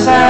Cause I